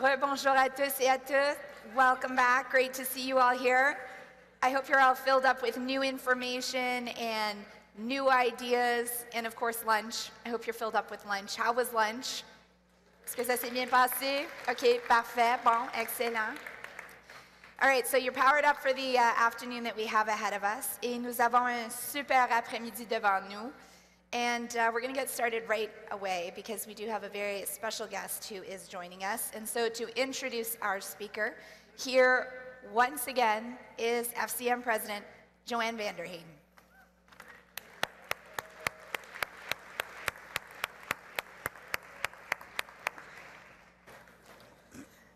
Rebonjour à tous et à toutes. Welcome back. Great to see you all here. I hope you're all filled up with new information and new ideas, and of course, lunch. I hope you're filled up with lunch. How was lunch? Est-ce que ça s'est bien passé? OK, parfait. Bon, excellent. All right, so you're powered up for the uh, afternoon that we have ahead of us. Et nous avons un super après-midi devant nous. And uh, we're going to get started right away because we do have a very special guest who is joining us. And so, to introduce our speaker, here once again is FCM President Joanne Vanderheyden.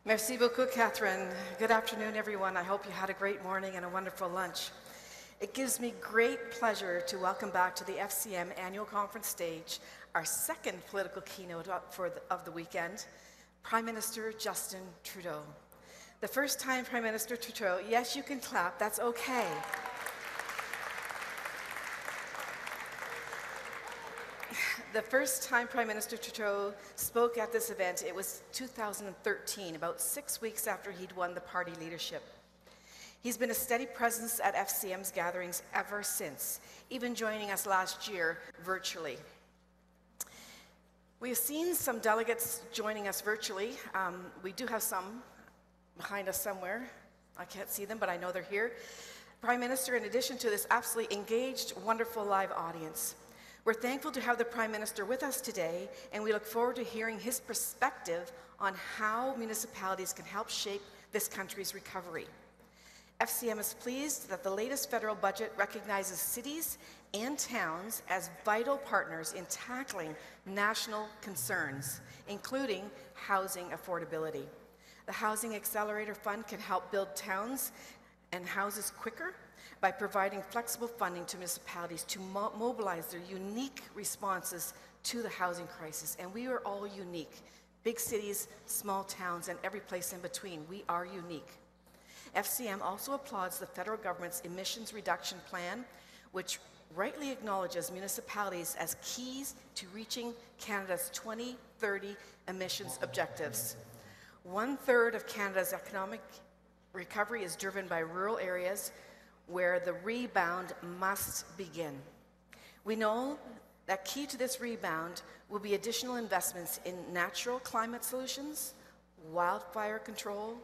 Merci beaucoup, Catherine. Good afternoon, everyone. I hope you had a great morning and a wonderful lunch. It gives me great pleasure to welcome back to the FCM annual conference stage our second political keynote for the, of the weekend, Prime Minister Justin Trudeau. The first time Prime Minister Trudeau, yes, you can clap, that's okay. the first time Prime Minister Trudeau spoke at this event, it was 2013, about six weeks after he'd won the party leadership. He's been a steady presence at FCM's gatherings ever since, even joining us last year virtually. We have seen some delegates joining us virtually. Um, we do have some behind us somewhere. I can't see them, but I know they're here. Prime Minister, in addition to this absolutely engaged, wonderful live audience, we're thankful to have the Prime Minister with us today, and we look forward to hearing his perspective on how municipalities can help shape this country's recovery. FCM is pleased that the latest federal budget recognizes cities and towns as vital partners in tackling national concerns, including housing affordability. The Housing Accelerator Fund can help build towns and houses quicker by providing flexible funding to municipalities to mo mobilize their unique responses to the housing crisis. And we are all unique. Big cities, small towns, and every place in between. We are unique. FCM also applauds the federal government's emissions reduction plan, which rightly acknowledges municipalities as keys to reaching Canada's 2030 emissions objectives. One third of Canada's economic recovery is driven by rural areas where the rebound must begin. We know that key to this rebound will be additional investments in natural climate solutions, wildfire control,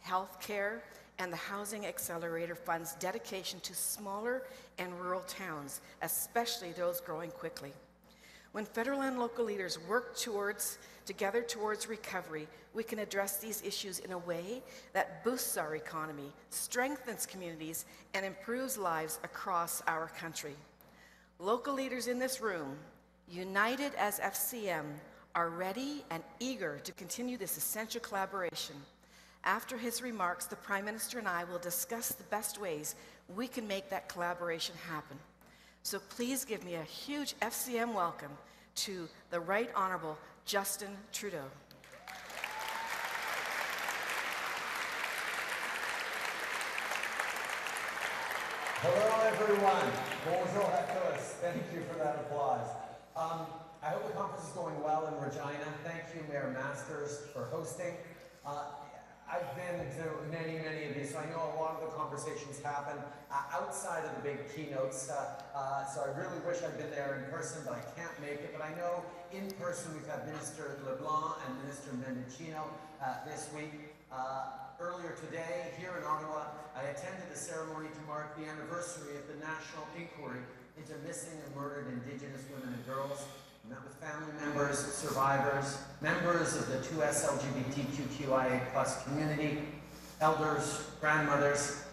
health care, and the Housing Accelerator Fund's dedication to smaller and rural towns, especially those growing quickly. When federal and local leaders work towards, together towards recovery, we can address these issues in a way that boosts our economy, strengthens communities, and improves lives across our country. Local leaders in this room, united as FCM, are ready and eager to continue this essential collaboration. After his remarks, the Prime Minister and I will discuss the best ways we can make that collaboration happen. So please give me a huge FCM welcome to the Right Honourable Justin Trudeau. Hello, everyone. Bonjour à tous. Thank you for that applause. Um, I hope the conference is going well in Regina. Thank you, Mayor Masters, for hosting. Uh, I've been to many, many of these, so I know a lot of the conversations happen uh, outside of the big keynotes. Uh, uh, so I really wish I'd been there in person, but I can't make it. But I know in person we've had Minister LeBlanc and Minister Mendicino uh, this week. Uh, earlier today, here in Ottawa, I attended the ceremony to mark the anniversary of the National Inquiry into Missing and Murdered Indigenous Women and Girls met with family members, survivors, members of the 2S LGBTQIA plus community, elders, grandmothers.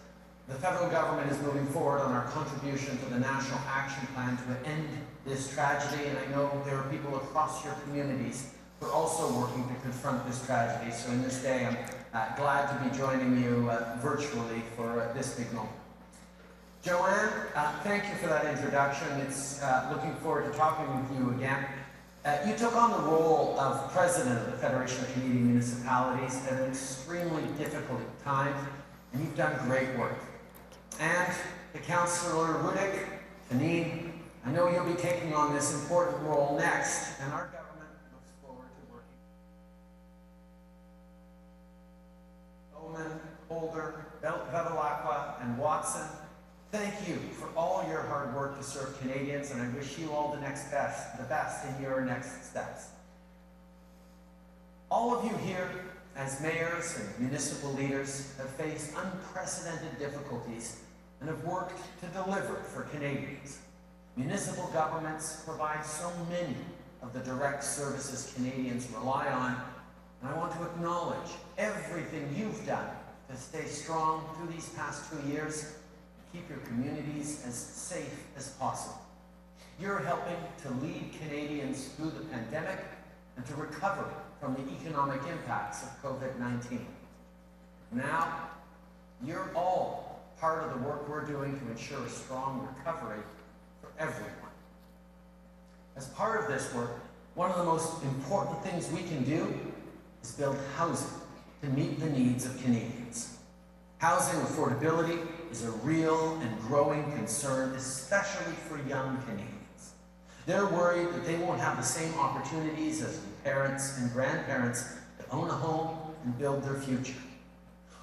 The federal government is moving forward on our contribution to the National Action Plan to end this tragedy, and I know there are people across your communities who are also working to confront this tragedy. So in this day, I'm uh, glad to be joining you uh, virtually for uh, this big moment. Joanne, uh, thank you for that introduction. It's uh, looking forward to talking with you again. Uh, you took on the role of president of the Federation of Canadian Municipalities at an extremely difficult time, and you've done great work. And the Councillor Rudyk, Taneen, I know you'll be taking on this important role next, and our government looks forward to working. With Bowman, Holder, Bevilacqua, and Watson, thank you for all your hard work to serve Canadians, and I wish you all the next best, the best in your next steps. All of you here, as mayors and municipal leaders, have faced unprecedented difficulties and have worked to deliver for Canadians. Municipal governments provide so many of the direct services Canadians rely on, and I want to acknowledge everything you've done to stay strong through these past two years keep your communities as safe as possible. You're helping to lead Canadians through the pandemic and to recover from the economic impacts of COVID-19. Now, you're all part of the work we're doing to ensure a strong recovery for everyone. As part of this work, one of the most important things we can do is build housing to meet the needs of Canadians. Housing affordability is a real and growing concern, especially for young Canadians. They're worried that they won't have the same opportunities as parents and grandparents to own a home and build their future.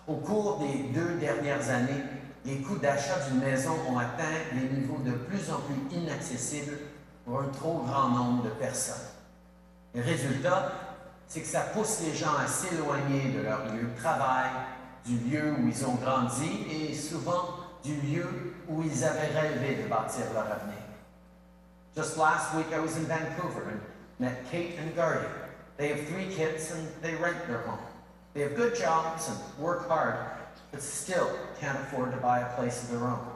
Au cours des deux dernières années, les coûts d'achat d'une maison ont atteint des niveaux de plus en plus inaccessibles pour un trop grand nombre de personnes. Le résultat, c'est que ça pousse les gens à s'éloigner de leur lieu de travail, du lieu où ils ont grandi et souvent du lieu où ils avaient rêvé de bâtir leur avenir. Just last week I was in Vancouver and met Kate and Gardy. They have three kids and they rent their home. They have good jobs and work hard, but still can't afford to buy a place of their own.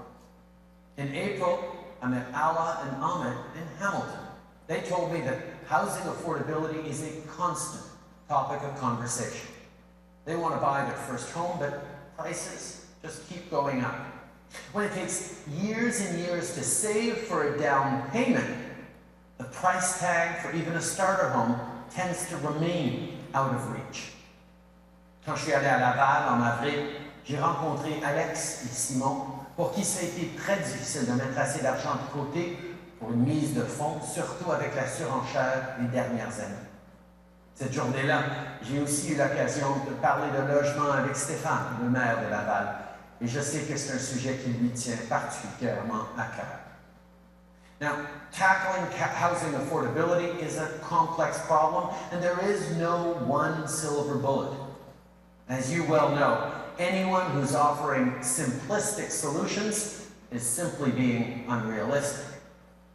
In April, I met Ala and Ahmed in Hamilton. They told me that housing affordability is a constant topic of conversation. They want to buy their first home, but prices just keep going up. When it takes years and years to save for a down payment, the price tag for even a starter home tends to remain out of reach. Quand je suis allé à Laval en avril, j'ai rencontré Alex et Simon, pour qui ça a été très difficile de mettre assez d'argent de côté pour une mise de fonds, surtout avec la surenchère des dernières années. Cette journée-là, j'ai aussi eu l'occasion de parler de logement avec Stéphane, le maire de Laval, et je sais que c'est un sujet qui lui tient particulièrement à cœur. Now, tackling housing affordability is a complex problem, and there is no one silver bullet. As you well know, anyone who's offering simplistic solutions is simply being unrealistic.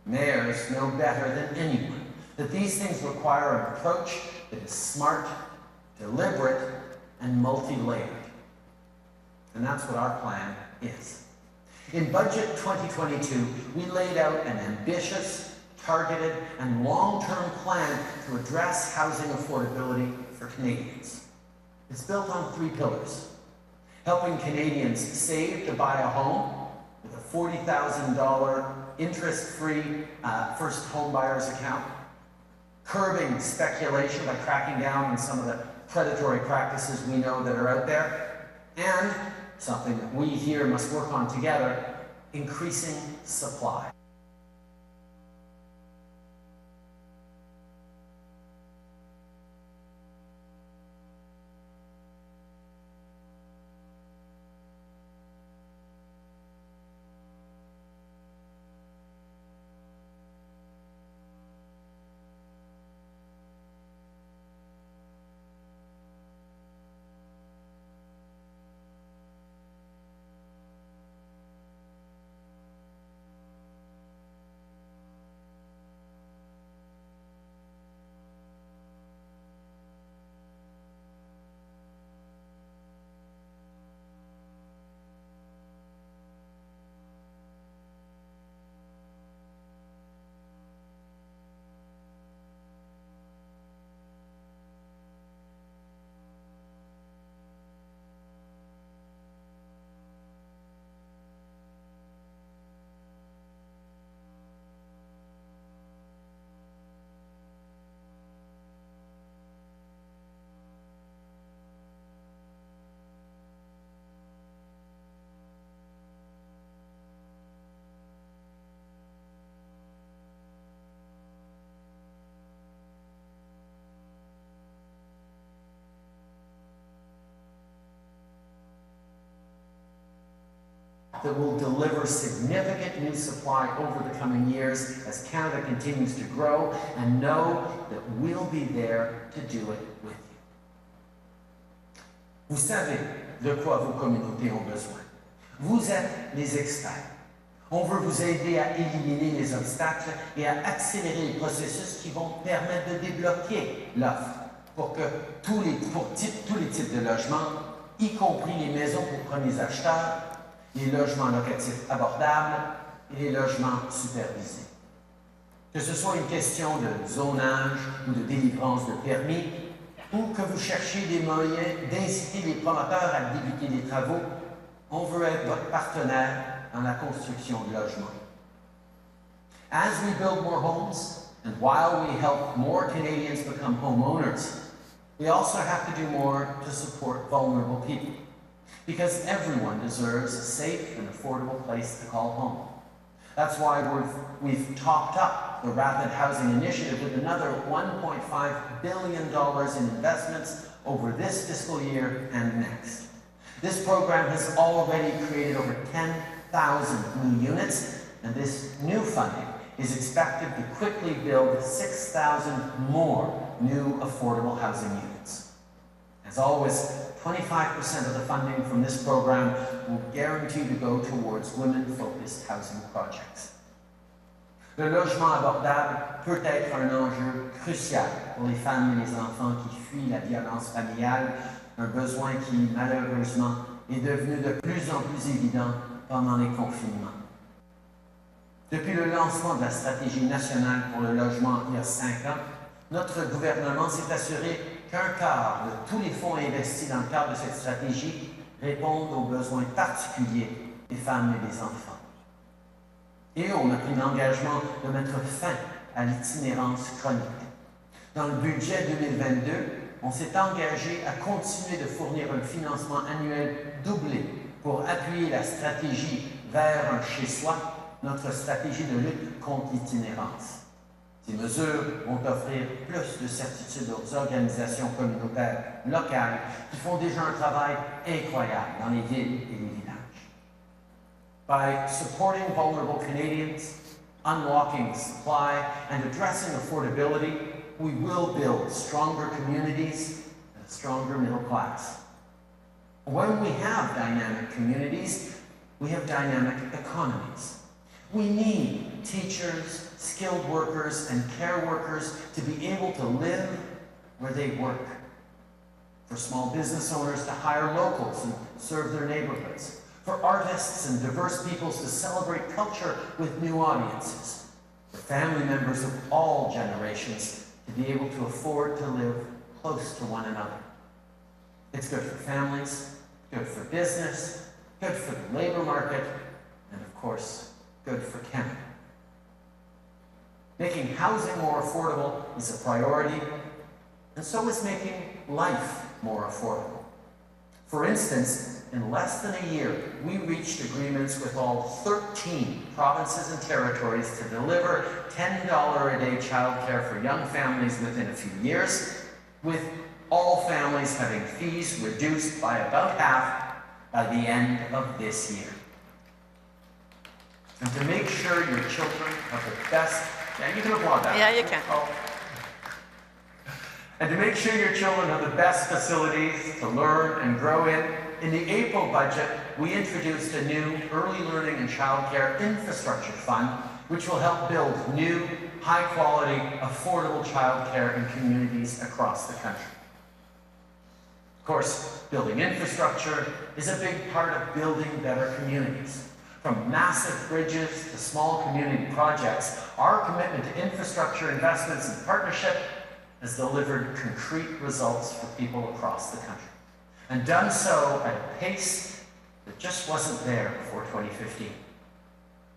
Mayors know better than anyone that these things require an approach that is smart, deliberate, and multi-layered. And that's what our plan is. In Budget 2022, we laid out an ambitious, targeted, and long-term plan to address housing affordability for Canadians. It's built on three pillars. Helping Canadians save to buy a home with a $40,000 interest-free uh, first home buyer's account. Curbing speculation by cracking down on some of the predatory practices we know that are out there. And something that we here must work on together, increasing supply. That will deliver significant new supply over the coming years as Canada continues to grow, and know that we'll be there to do it with you. Vous savez de quoi vos communautés ont besoin. Vous êtes les experts. On veut vous aider à éliminer les obstacles et à accélérer les processus qui vont permettre de débloquer l'offre pour que tous les, pour tous les types de logements, y compris les maisons pour premiers acheteurs, les logements locatifs abordables et les logements supervisés. Que ce soit une question de zonage ou de délivrance de permis, ou que vous cherchiez des moyens d'inciter les promoteurs à débuter des travaux, on veut être votre partenaire dans la construction de logements. As we build more homes, and while we help more Canadians become homeowners, we also have to do more to support vulnerable people. Because everyone deserves a safe and affordable place to call home. That's why we've, we've topped up the Rapid Housing Initiative with another $1.5 billion in investments over this fiscal year and next. This program has already created over 10,000 new units, and this new funding is expected to quickly build 6,000 more new affordable housing units. As always, 25% of the funding from this program will guarantee to go towards women-focused housing projects. Le logement abordable peut être un enjeu crucial pour les femmes et les enfants qui fuient la violence familiale, un besoin qui, malheureusement, est devenu de plus en plus évident pendant les confinements. Depuis le lancement de la stratégie nationale pour le logement il y a cinq ans, notre gouvernement s'est assuré qu'un quart de tous les fonds investis dans le cadre de cette stratégie répondent aux besoins particuliers des femmes et des enfants. Et on a pris l'engagement de mettre fin à l'itinérance chronique. Dans le budget 2022, on s'est engagé à continuer de fournir un financement annuel doublé pour appuyer la stratégie vers un chez-soi, notre stratégie de lutte contre l'itinérance. Ces mesures vont offrir plus de certitude aux organisations communautaires locales qui font déjà un travail incroyable dans les villes et les villages. By supporting vulnerable Canadians, unlocking supply, and addressing affordability, we will build stronger communities and a stronger middle class. When we have dynamic communities, we have dynamic economies. We need teachers, skilled workers, and care workers to be able to live where they work. For small business owners to hire locals and serve their neighborhoods. For artists and diverse peoples to celebrate culture with new audiences. For family members of all generations to be able to afford to live close to one another. It's good for families, good for business, good for the labor market, and of course, good for Canada. Making housing more affordable is a priority, and so is making life more affordable. For instance, in less than a year, we reached agreements with all 13 provinces and territories to deliver $10 a day childcare for young families within a few years, with all families having fees reduced by about half by the end of this year. And to make sure your children have the best, yeah, you can applaud that. Yeah, you can. Oh. And to make sure your children have the best facilities to learn and grow in, in the April budget, we introduced a new early learning and childcare infrastructure fund, which will help build new, high quality, affordable childcare in communities across the country. Of course, building infrastructure is a big part of building better communities. From massive bridges to small community projects, our commitment to infrastructure investments and partnership has delivered concrete results for people across the country, and done so at a pace that just wasn't there before 2015.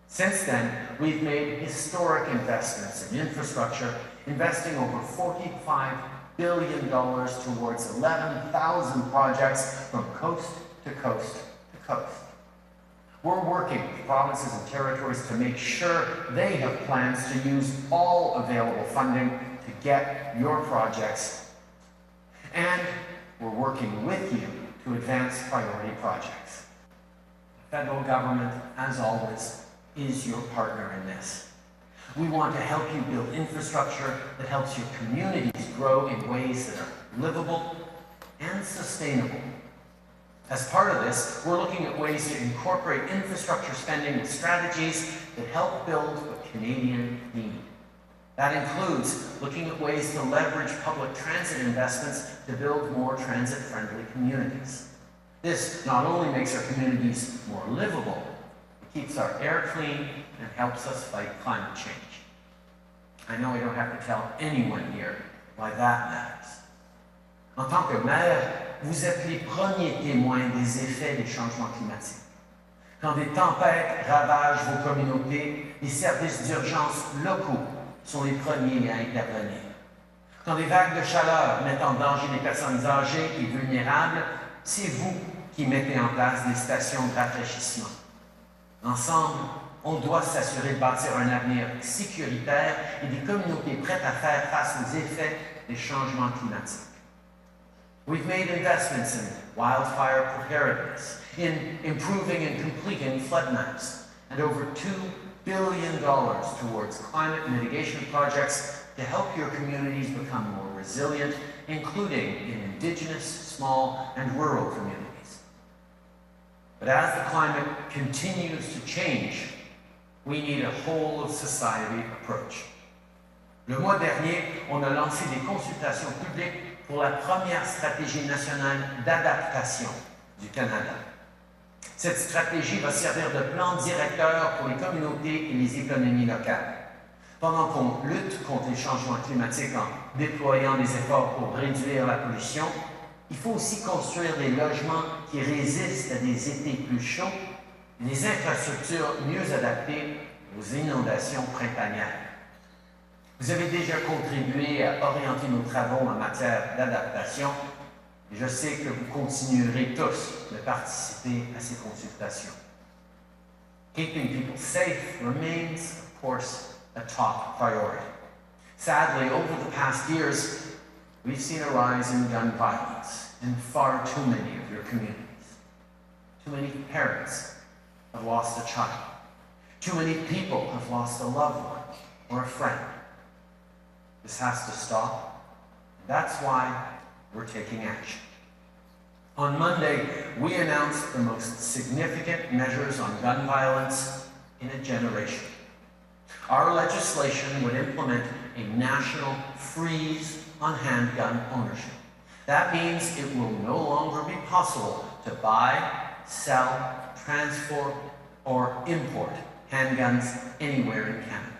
Since then, we've made historic investments in infrastructure, investing over $45 billion towards 11,000 projects from coast to coast to coast. We're working with provinces and territories to make sure they have plans to use all available funding to get your projects. And we're working with you to advance priority projects. The federal government, as always, is your partner in this. We want to help you build infrastructure that helps your communities grow in ways that are livable and sustainable. As part of this, we're looking at ways to incorporate infrastructure spending with strategies that help build what Canadians need. That includes looking at ways to leverage public transit investments to build more transit-friendly communities. This not only makes our communities more livable, it keeps our air clean and helps us fight climate change. I know I don't have to tell anyone here why that matters. En tant que maire, vous êtes les premiers témoins des effets des changements climatiques. Quand des tempêtes ravagent vos communautés, les services d'urgence locaux sont les premiers à intervenir. Quand des vagues de chaleur mettent en danger des personnes âgées et vulnérables, c'est vous qui mettez en place des stations de rafraîchissement. Ensemble, on doit s'assurer de bâtir un avenir sécuritaire et des communautés prêtes à faire face aux effets des changements climatiques. We've made investments in wildfire preparedness, in improving and completing flood maps, and over $2 billion towards climate mitigation projects to help your communities become more resilient, including in indigenous, small, and rural communities. But as the climate continues to change, we need a whole of society approach. Le mois dernier, on a lancé des consultations publiques pour la première stratégie nationale d'adaptation du Canada. Cette stratégie va servir de plan directeur pour les communautés et les économies locales. Pendant qu'on lutte contre les changements climatiques en déployant des efforts pour réduire la pollution, il faut aussi construire des logements qui résistent à des étés plus chauds et des infrastructures mieux adaptées aux inondations printanières. Vous avez déjà contribué à orienter nos travaux en matière d'adaptation je sais que vous continuerez tous de participer à ces consultations. Keeping people safe remains, of course, a top priority. Sadly, over the past years, we've seen a rise in gun violence in far too many of your communities. Too many parents have lost a child. Too many people have lost a loved one or a friend. This has to stop. That's why we're taking action. On Monday, we announced the most significant measures on gun violence in a generation. Our legislation would implement a national freeze on handgun ownership. That means it will no longer be possible to buy, sell, transport, or import handguns anywhere in Canada.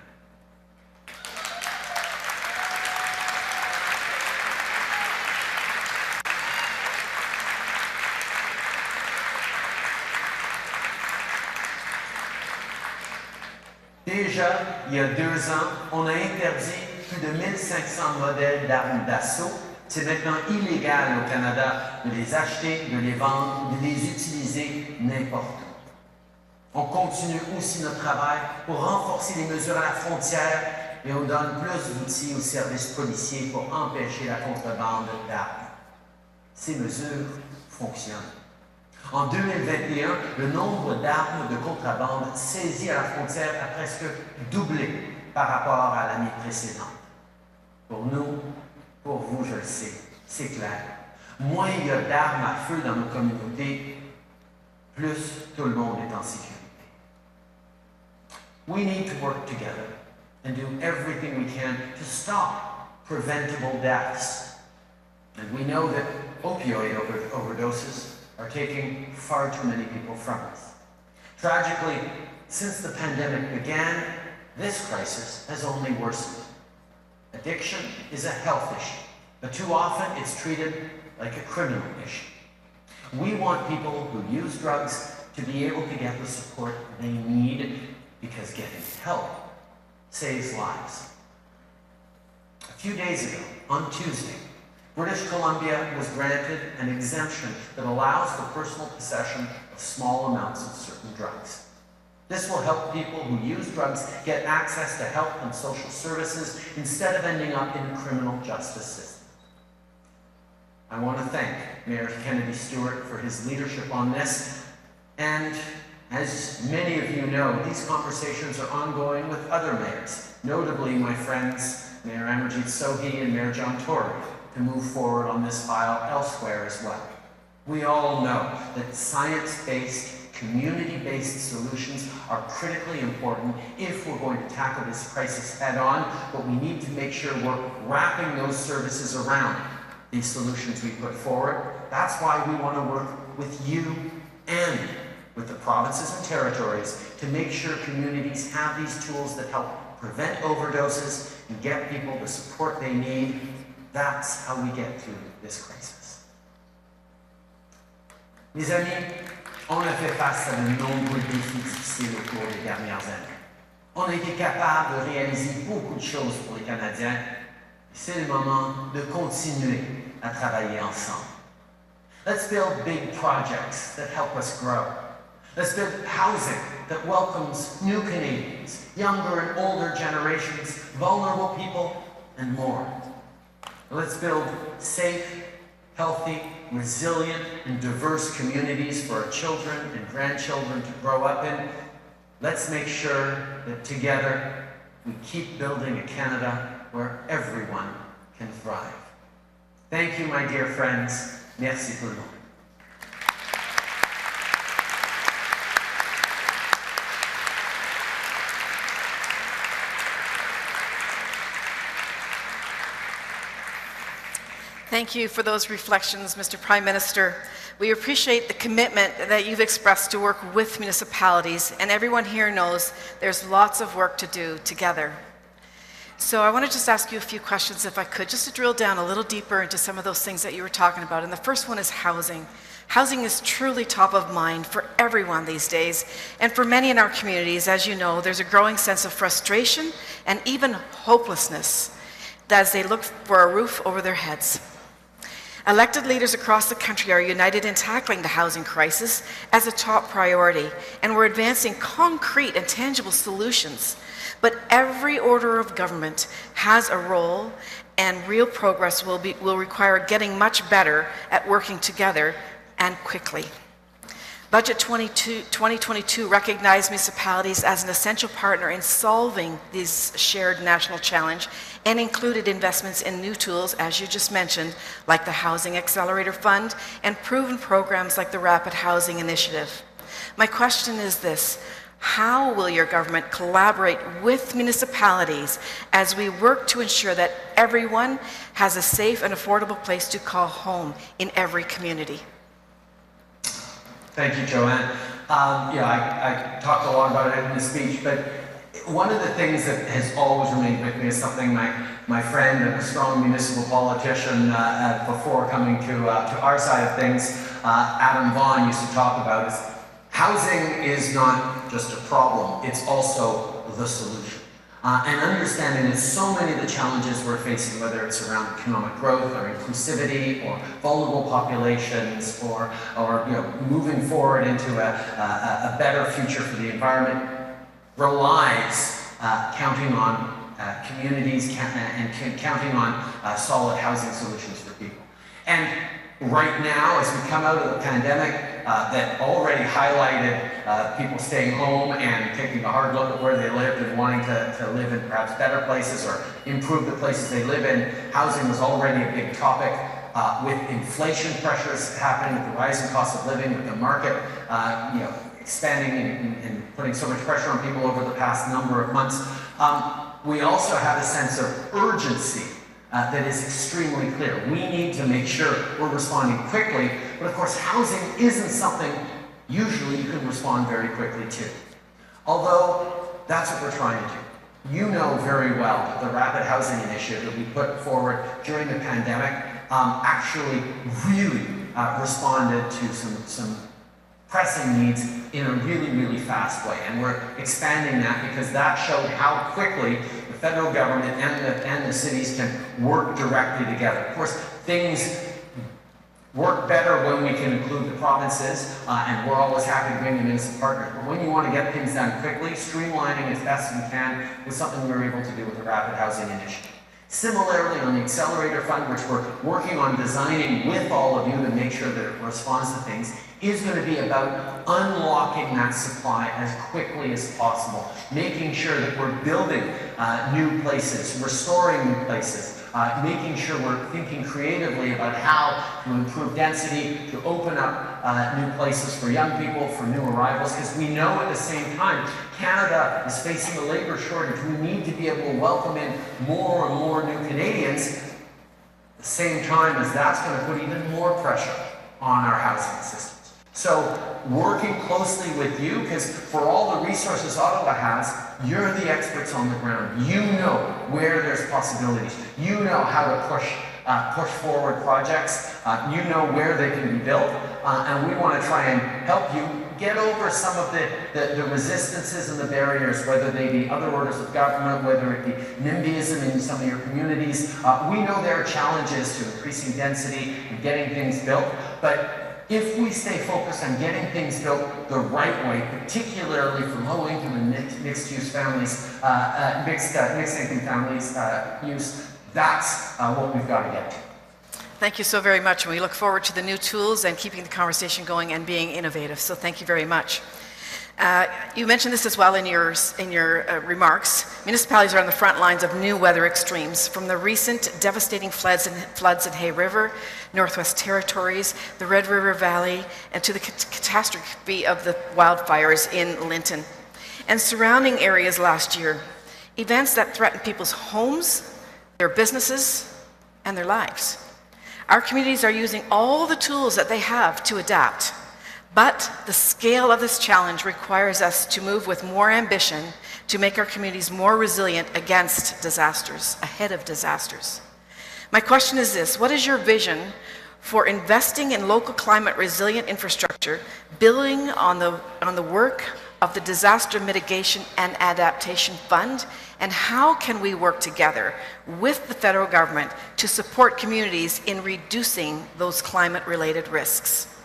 Déjà, il y a deux ans, on a interdit plus de 1500 modèles d'armes d'assaut. C'est maintenant illégal au Canada de les acheter, de les vendre, de les utiliser n'importe où. On continue aussi notre travail pour renforcer les mesures à la frontière et on donne plus d'outils aux services policiers pour empêcher la contrebande d'armes. Ces mesures fonctionnent. En 2021, le nombre d'armes de contrebande saisies à la frontière a presque doublé par rapport à l'année précédente. Pour nous, pour vous, je le sais, c'est clair. Moins il y a d'armes à feu dans nos communautés, plus tout le monde est en sécurité. We need to work together and do everything we can to stop preventable deaths. And we know that opioid over overdoses are taking far too many people from us. Tragically, since the pandemic began, this crisis has only worsened. Addiction is a health issue, but too often it's treated like a criminal issue. We want people who use drugs to be able to get the support they need because getting help saves lives. A few days ago, on Tuesday, British Columbia was granted an exemption that allows the personal possession of small amounts of certain drugs. This will help people who use drugs get access to health and social services instead of ending up in the criminal justice system. I want to thank Mayor Kennedy Stewart for his leadership on this and As many of you know, these conversations are ongoing with other mayors, notably my friends Mayor Amarjeet Sohi and Mayor John Tory, to move forward on this file elsewhere as well. We all know that science-based, community-based solutions are critically important if we're going to tackle this crisis head-on, but we need to make sure we're wrapping those services around these solutions we put forward. That's why we want to work with you and with the provinces and territories to make sure communities have these tools that help prevent overdoses and get people the support they need. That's how we get through this crisis. Mes amis, on a fait face à de nombreux défis difficiles au cours des dernières années. On a été capable de réaliser beaucoup de choses pour les Canadiens. C'est le moment de continuer à travailler ensemble. Let's build big projects that help us grow. Let's build housing that welcomes new Canadians, younger and older generations, vulnerable people, and more. Let's build safe, healthy, resilient, and diverse communities for our children and grandchildren to grow up in. Let's make sure that together we keep building a Canada where everyone can thrive. Thank you, my dear friends. Merci tout. Thank you for those reflections, Mr. Prime Minister. We appreciate the commitment that you've expressed to work with municipalities, and everyone here knows there's lots of work to do together. So I want to just ask you a few questions, if I could, just to drill down a little deeper into some of those things that you were talking about. And the first one is housing. Housing is truly top of mind for everyone these days. And for many in our communities, as you know, there's a growing sense of frustration and even hopelessness as they look for a roof over their heads. Elected leaders across the country are united in tackling the housing crisis as a top priority, and we're advancing concrete and tangible solutions. But every order of government has a role, and real progress will, be, will require getting much better at working together and quickly. Budget 2022 recognized municipalities as an essential partner in solving this shared national challenge and included investments in new tools, as you just mentioned, like the Housing Accelerator Fund and proven programs like the Rapid Housing Initiative. My question is this, how will your government collaborate with municipalities as we work to ensure that everyone has a safe and affordable place to call home in every community? Thank you, Joanne. Um, yeah, I, I talked a lot about it in the speech, but one of the things that has always remained with me is something my, my friend and a strong municipal politician uh, uh, before coming to, uh, to our side of things, uh, Adam Vaughan used to talk about is housing is not just a problem, it's also the solution. Uh, and understanding that so many of the challenges we're facing, whether it's around economic growth or inclusivity or vulnerable populations or, or you know, moving forward into a, a, a better future for the environment, relies uh, counting on uh, communities and counting on uh, solid housing solutions for people. And right now, as we come out of the pandemic, uh, that already highlighted uh, people staying home and taking a hard look at where they lived and wanting to, to live in perhaps better places or improve the places they live in. Housing was already a big topic. Uh, with inflation pressures happening, with the rising cost of living, with the market, uh, you know, expanding and, and, putting so much pressure on people over the past number of months, um, we also have a sense of urgency uh, that is extremely clear. We need to make sure we're responding quickly, but of course housing isn't something usually you can respond very quickly to. Although that's what we're trying to do. You know very well that the Rapid Housing Initiative that we put forward during the pandemic um, actually really uh, responded to some, some pressing needs in a really, really fast way. And we're expanding that because that showed how quickly the federal government and the, and the cities can work directly together. Of course, things work better when we can include the provinces, uh, and we're always happy to bring them in as partners. But when you want to get things done quickly, streamlining as best we can was something we were able to do with the Rapid Housing Initiative. Similarly, on the Accelerator Fund, which we're working on designing with all of you to make sure that it responds to things, is going to be about unlocking that supply as quickly as possible, making sure that we're building uh, new places, restoring new places, uh, making sure we're thinking creatively about how to improve density, to open up uh, new places for young people, for new arrivals, because we know at the same time Canada is facing a labor shortage. We need to be able to welcome in more and more new Canadians. At the same time as that's going to put even more pressure on our housing systems. So working closely with you, because for all the resources Ottawa has, you're the experts on the ground. You know where there's possibilities. You know how to push uh, push forward projects. Uh, you know where they can be built, uh, and we want to try and help you get over some of the, the, the, resistances and the barriers, whether they be other orders of government, whether it be NIMBYism in some of your communities. Uh, we know there are challenges to increasing density and getting things built, but if we stay focused on getting things built the right way, particularly for low-income and mixed-use families, uh, uh, mixed, uh, mixed-income families uh, use, that's uh, what we've got to get to. Thank you so very much, and we look forward to the new tools and keeping the conversation going and being innovative. So thank you very much. Uh, you mentioned this as well in your, in your uh, remarks. Municipalities are on the front lines of new weather extremes, from the recent devastating floods in, floods in Hay River, Northwest Territories, the Red River Valley, and to the catastrophe of the wildfires in Lytton and surrounding areas last year. Events that threaten people's homes, their businesses, and their lives. Our communities are using all the tools that they have to adapt. But the scale of this challenge requires us to move with more ambition to make our communities more resilient against disasters, ahead of disasters. My question is this What is your vision for investing in local climate resilient infrastructure, building on the, on the work of the Disaster Mitigation and Adaptation Fund, and how can we work together with the federal government to support communities in reducing those climate related risks?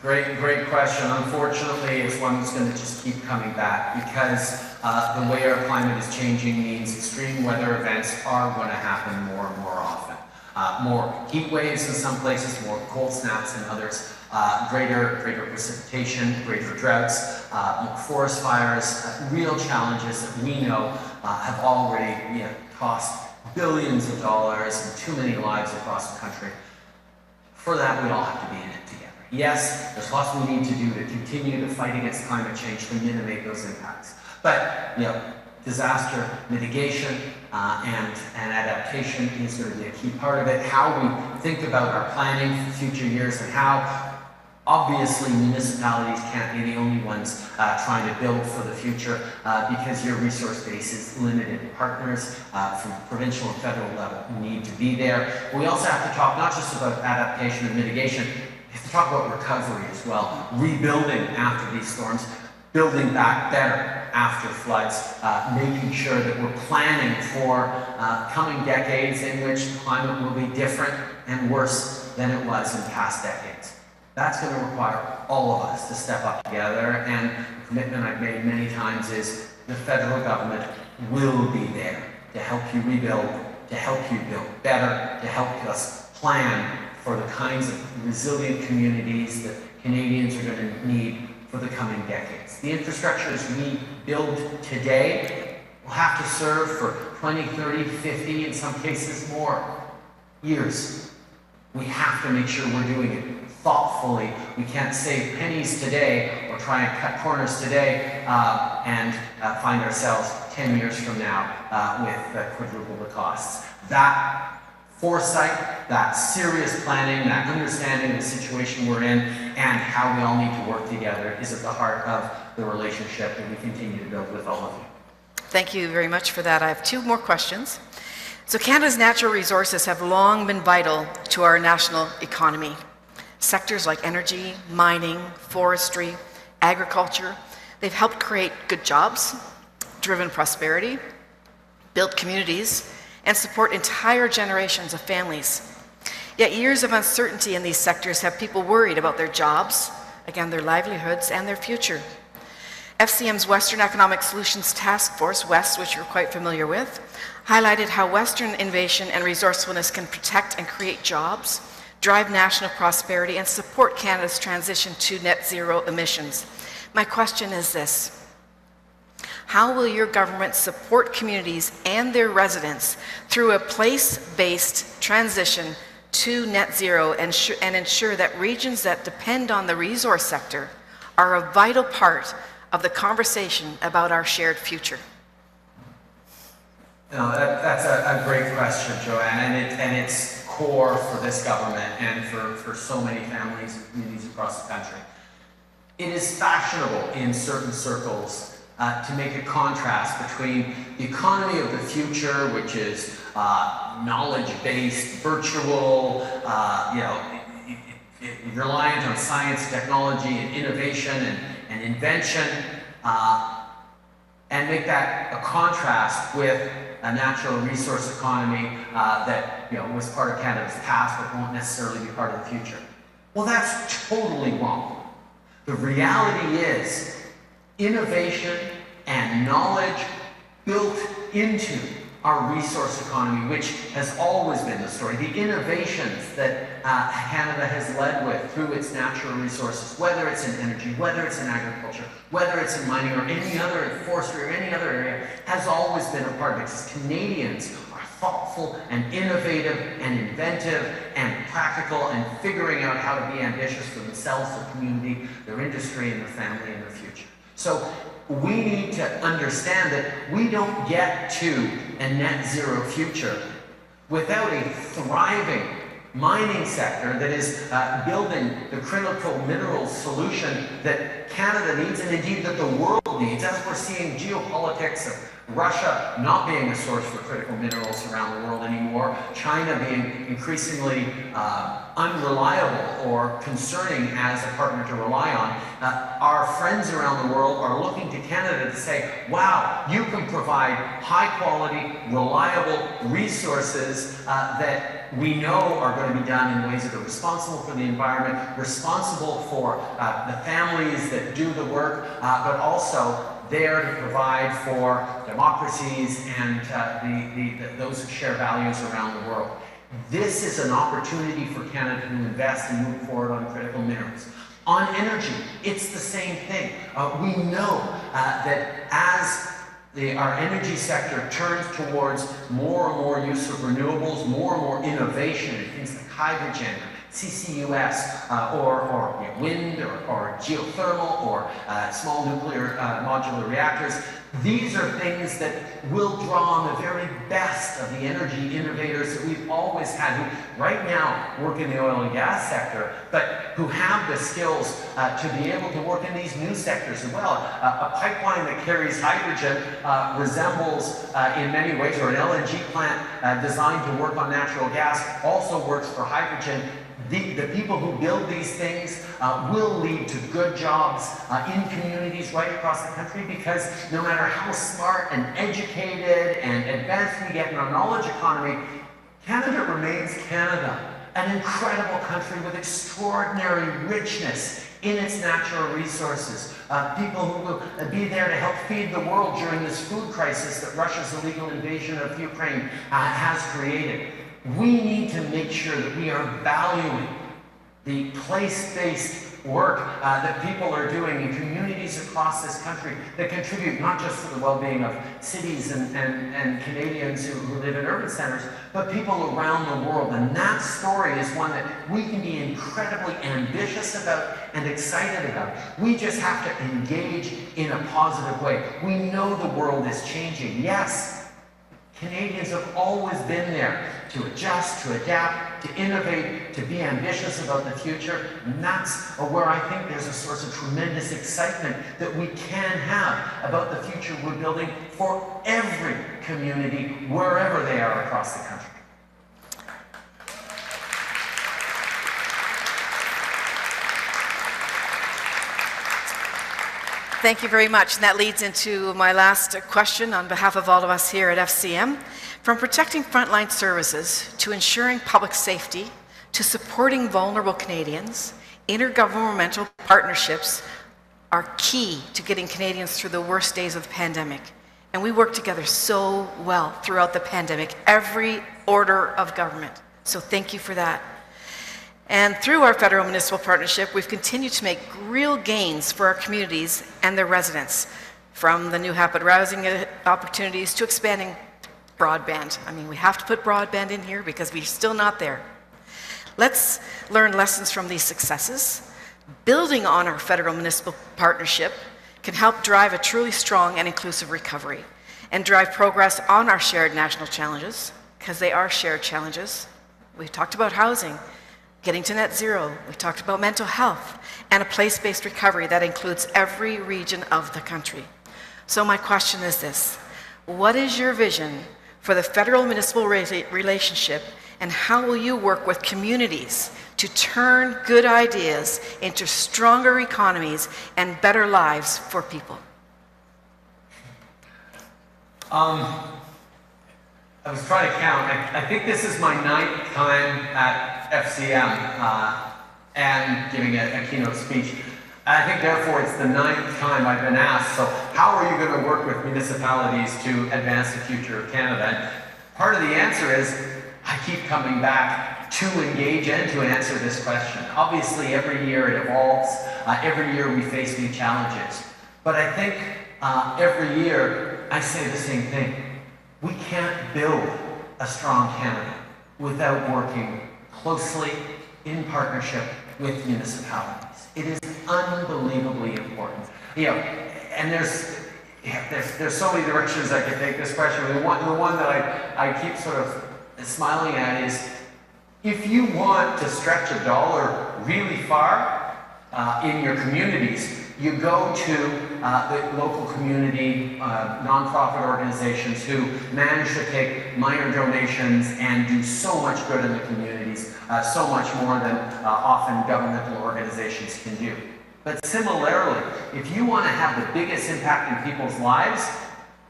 Great, great question. Unfortunately, it's one that's going to just keep coming back because uh, the way our climate is changing means extreme weather events are going to happen more and more often. Uh, more heat waves in some places, more cold snaps in others, uh, greater, greater precipitation, greater droughts, uh, forest fires, uh, real challenges that we know uh, have already you know, cost billions of dollars and too many lives across the country. For that, we all have to be in it. Yes, there's lots we need to do to continue to fight against climate change to mitigate those impacts. But, you know, disaster mitigation uh, and, and adaptation is going to be a key part of it. How we think about our planning for future years and how Obviously, municipalities can't be the only ones uh, trying to build for the future uh, because your resource base is limited. Partners uh, from provincial and federal level need to be there. We also have to talk not just about adaptation and mitigation, talk about recovery as well, rebuilding after these storms, building back better after floods, uh, making sure that we're planning for uh, coming decades in which climate will be different and worse than it was in past decades. That's going to require all of us to step up together, and the commitment I've made many times is the federal government will be there to help you rebuild, to help you build better, to help us plan for the kinds of resilient communities that Canadians are going to need for the coming decades. The infrastructures we build today will have to serve for 20, 30, 50, in some cases more years. We have to make sure we're doing it thoughtfully. We can't save pennies today or try and cut corners today uh, and uh, find ourselves 10 years from now uh, with uh, quadruple the costs. That foresight, that serious planning, that understanding of the situation we're in, and how we all need to work together is at the heart of the relationship that we continue to build with all of you. Thank you very much for that. I have two more questions. So Canada's natural resources have long been vital to our national economy. Sectors like energy, mining, forestry, agriculture, they've helped create good jobs, driven prosperity, built communities, and support entire generations of families. Yet years of uncertainty in these sectors have people worried about their jobs, again, their livelihoods, and their future. FCM's Western Economic Solutions Task Force, WEST, which you're quite familiar with, highlighted how Western innovation and resourcefulness can protect and create jobs, drive national prosperity, and support Canada's transition to net zero emissions. My question is this. How will your government support communities and their residents through a place-based transition to net zero and, and, ensure that regions that depend on the resource sector are a vital part of the conversation about our shared future? No, that, that's a, a, great question, Joanne, and, it, and it's core for this government and for, for so many families and communities across the country. It is fashionable in certain circles uh, to make a contrast between the economy of the future, which is uh, knowledge-based, virtual, uh, you know, reliant on science, technology, and innovation and, and invention, uh, and make that a contrast with a natural resource economy uh, that you know, was part of Canada's past but won't necessarily be part of the future. Well, that's totally wrong. The reality is innovation and knowledge built into our resource economy, which has always been the story. The innovations that uh, Canada has led with through its natural resources, whether it's in energy, whether it's in agriculture, whether it's in mining or any other forestry or any other area, has always been a part of it. Because Canadians are thoughtful and innovative and inventive and practical and figuring out how to be ambitious for themselves, their community, their industry, and their family and their future. So we need to understand that we don't get to a net zero future without a thriving mining sector that is uh, building the critical mineral solution that Canada needs and indeed that the world needs as we're seeing geopolitics of Russia not being a source for critical minerals around the world anymore, China being increasingly uh, unreliable or concerning as a partner to rely on, uh, our friends around the world are looking to Canada to say, wow, you can provide high quality, reliable resources uh, that we know are going to be done in ways that are responsible for the environment, responsible for uh, the families that do the work, uh, but also there to provide for democracies and uh, the, the, the, those who share values around the world. This is an opportunity for Canada to invest and move forward on critical minerals. On energy, it's the same thing. Uh, we know uh, that as the, our energy sector turns towards more and more use of renewables, more and more innovation in things like hydrogen, CCUS, uh, or, or you know, wind, or, or, geothermal, or uh, small nuclear uh, modular reactors. These are things that will draw on the very best of the energy innovators that we've always had, who right now work in the oil and gas sector, but who have the skills uh, to be able to work in these new sectors as well. Uh, a pipeline that carries hydrogen uh, resembles, in many ways, or an LNG plant designed to work on natural gas also works for hydrogen the, the, people who build these things uh, will lead to good jobs uh, in communities right across the country because no matter how smart and educated and advanced we get in our knowledge economy, Canada remains Canada, an incredible country with extraordinary richness in its natural resources. Uh, people who will be there to help feed the world during this food crisis that Russia's illegal invasion of Ukraine uh, has created we need to make sure that we are valuing the place-based work uh, that people are doing in communities across this country that contribute not just to the well-being of cities and, and, and Canadians who, who live in urban centers, but people around the world. And that story is one that we can be incredibly ambitious about and excited about. We just have to engage in a positive way. We know the world is changing. Yes, Canadians have always been there to adjust, to adapt, to innovate, to be ambitious about the future. And that's where I think there's a source of tremendous excitement that we can have about the future we're building for every community, wherever they are across the country. Thank you very much. And that leads into my last question on behalf of all of us here at FCM. From protecting frontline services to ensuring public safety to supporting vulnerable Canadians, intergovernmental partnerships are key to getting Canadians through the worst days of the pandemic. And we work together so well throughout the pandemic, every order of government. So thank you for that. And through our federal municipal partnership, we've continued to make real gains for our communities and their residents, from the new rapid housing opportunities to expanding broadband. I mean, we have to put broadband in here because we're still not there. Let's learn lessons from these successes. Building on our federal municipal partnership can help drive a truly strong and inclusive recovery and drive progress on our shared national challenges, because they are shared challenges. We've talked about housing, getting to net zero, we talked about mental health, and a place-based recovery that includes every region of the country. So my question is this, what is your vision for the federal-municipal relationship and how will you work with communities to turn good ideas into stronger economies and better lives for people? Um, I was trying to count. I, I, think this is my ninth time at FCM uh, and giving a, a keynote speech. I think therefore it's the ninth time I've been asked, so how are you going to work with municipalities to advance the future of Canada? And part of the answer is I keep coming back to engage and to answer this question. Obviously every year it evolves, uh, every year we face new challenges. But I think uh, every year I say the same thing. We can't build a strong Canada without working closely in partnership with municipalities. It is unbelievably important. You know, and there's, yeah, there's, there's so many directions I could take this question. The one, the one that I, I keep sort of smiling at is, if you want to stretch a dollar really far uh, in your communities, you go to uh, the local community uh, nonprofit organizations who manage to take minor donations and do so much good in the communities, uh, so much more than uh, often governmental organizations can do. But similarly, if you want to have the biggest impact in people's lives,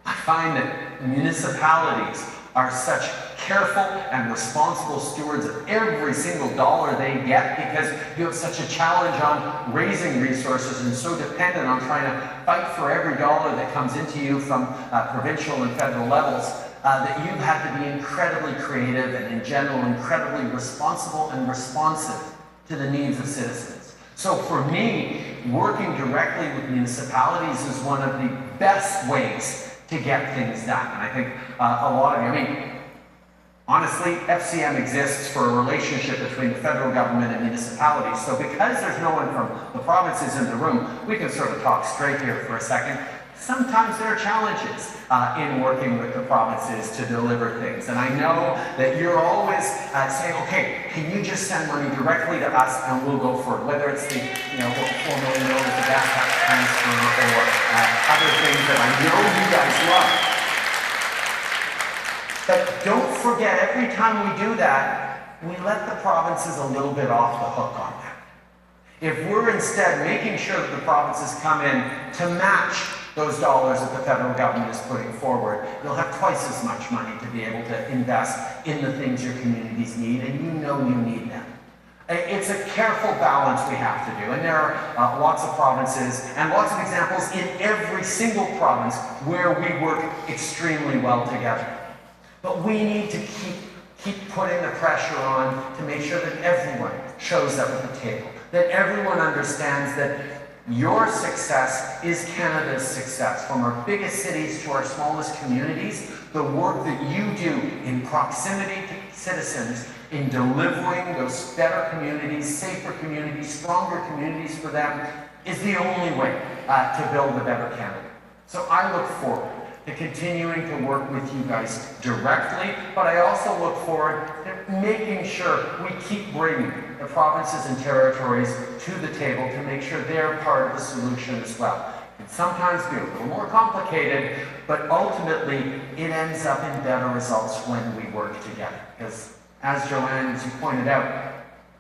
I find that municipalities are such careful and responsible stewards of every single dollar they get because you have such a challenge on raising resources and so dependent on trying to fight for every dollar that comes into you from uh, provincial and federal levels uh, that you have to be incredibly creative and in general incredibly responsible and responsive to the needs of citizens. So for me, working directly with municipalities is one of the best ways to get things done. And I think uh, a lot of you, I mean, Honestly, FCM exists for a relationship between the federal government and municipalities. So because there's no one from the provinces in the room, we can sort of talk straight here for a second. Sometimes there are challenges uh, in working with the provinces to deliver things. And I know that you're always uh, saying, okay, can you just send money directly to us and we'll go for it, whether it's the, you know, $4 million the gas tax transfer or uh, other things that I know you guys love. But don't forget, every time we do that, we let the provinces a little bit off the hook on that. If we're instead making sure that the provinces come in to match those dollars that the federal government is putting forward, you'll have twice as much money to be able to invest in the things your communities need, and you know you need them. It's a careful balance we have to do, and there are uh, lots of provinces and lots of examples in every single province where we work extremely well together. But we need to keep, keep putting the pressure on to make sure that everyone shows up at the table, that everyone understands that your success is Canada's success. From our biggest cities to our smallest communities, the work that you do in proximity to citizens, in delivering those better communities, safer communities, stronger communities for them, is the only way uh, to build a better Canada. So I look forward to continuing to work with you guys directly, but I also look forward to making sure we keep bringing the provinces and territories to the table to make sure they're part of the solution as well. It sometimes be a little more complicated, but ultimately it ends up in better results when we work together. Because as Joanne, as you pointed out,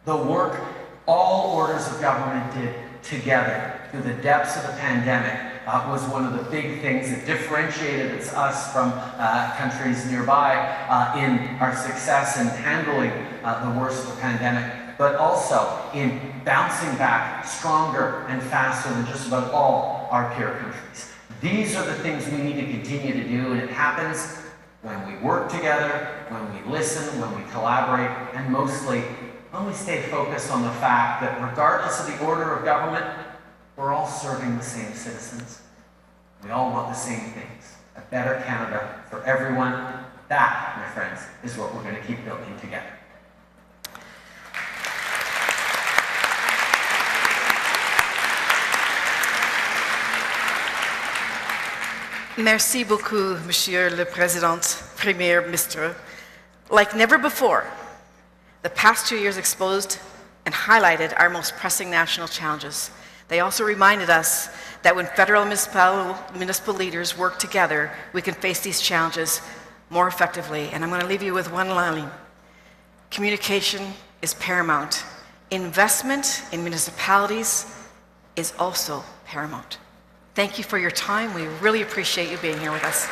the work all orders of government did together through the depths of the pandemic uh, was one of the big things that differentiated us from uh, countries nearby uh, in our success in handling uh, the worst of the pandemic, but also in bouncing back stronger and faster than just about all our peer countries. These are the things we need to continue to do, and it happens when we work together, when we listen, when we collaborate, and mostly when we stay focused on the fact that regardless of the order of government, we're all serving the same citizens. We all want the same things. A better Canada for everyone. That, my friends, is what we're going to keep building together. Merci beaucoup, Monsieur le Président, Premier Ministre. Like never before, the past two years exposed and highlighted our most pressing national challenges. They also reminded us that when federal and municipal, municipal leaders work together, we can face these challenges more effectively. And I'm going to leave you with one line. Communication is paramount. Investment in municipalities is also paramount. Thank you for your time. We really appreciate you being here with us.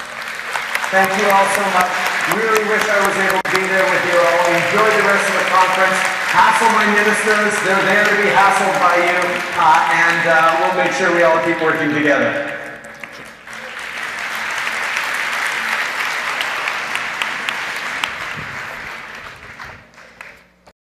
Thank you all so much. Really wish I was able to be there with you all. Enjoy the rest of the conference. Hassle my ministers. They're there to be hassled by you. Uh, and uh, we'll make sure we all keep working together.